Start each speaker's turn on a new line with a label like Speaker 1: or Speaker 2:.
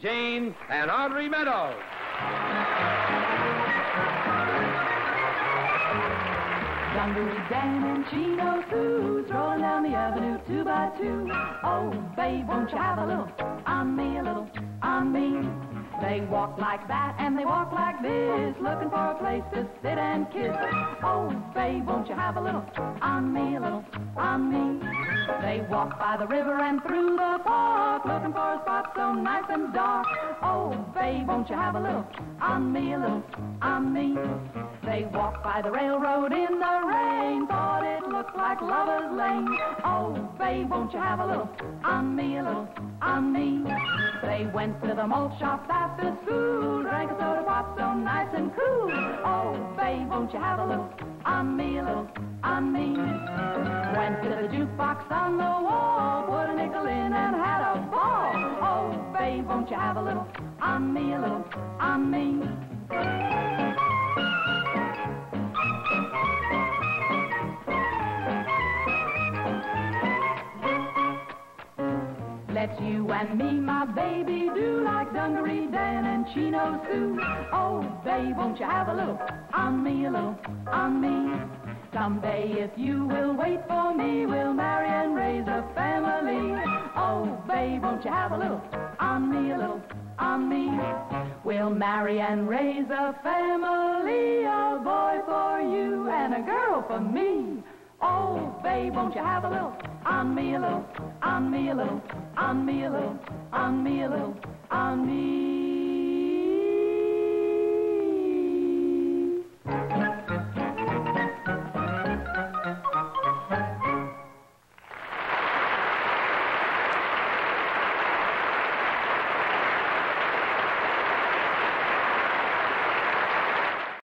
Speaker 1: Jayne, and Audrey Meadows.
Speaker 2: Dungaree Dan and Chino Sue's rolling down the avenue two by two. Oh, babe, won't you have a little on me, a little on me? They walk like that and they walk like this, looking for a place to sit and kiss. Oh, babe, won't you have a little on me, a little on me? They walk by the river and through the park, looking for a spot so nice and dark. Oh, babe, won't you have a little on me, a little on me? They walked by the railroad in the rain, thought it looked like Lover's Lane. Oh, babe, won't you have a little on me, a little on me? They went to the malt shop after school, drank a soda pop so nice and cool. Oh, babe, won't you have a little on me, a little on me? Went to the jukebox on the wall, put a nickel in and had a ball. Oh, babe, won't you have a little on me, a little on me? Let's you and me, my baby, do like Dungaree Dan and Chino Sue. Oh, babe, won't you have a little on me, a little on me? Someday, if you will wait for me, we'll marry and raise a family. Oh, babe, won't you have a little on me, a little on me? We'll marry and raise a family, a boy for you and a girl for me. Oh, babe, won't you have a little on me, a little on me, a little on me, a little on me, a little on me?